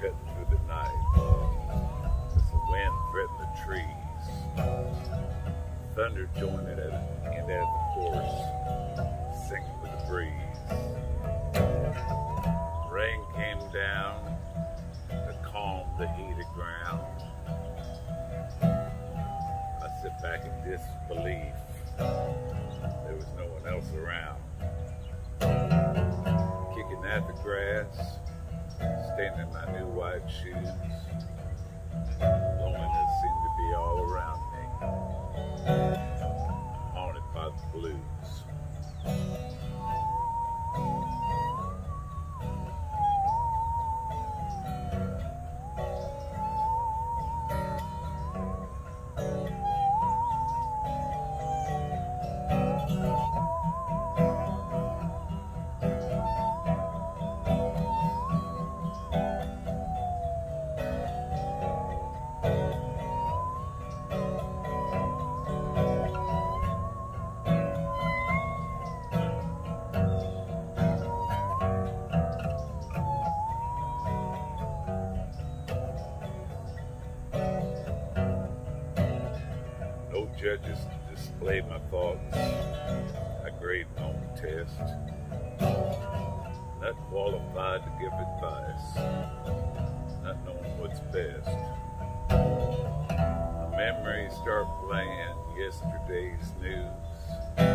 cutting through the night. As the wind threatened the trees. Thunder joined it in at the chorus, singing with the breeze. Rain came down to calm the heated ground. I sit back in disbelief. There was no one else around. Kicking at the grass, standing in my new white shoes. Loneliness seemed to be all around me. Haunted by the blues. Judges display my thoughts. I grade my own test. Not qualified to give advice. Not knowing what's best. Memories start playing yesterday's news.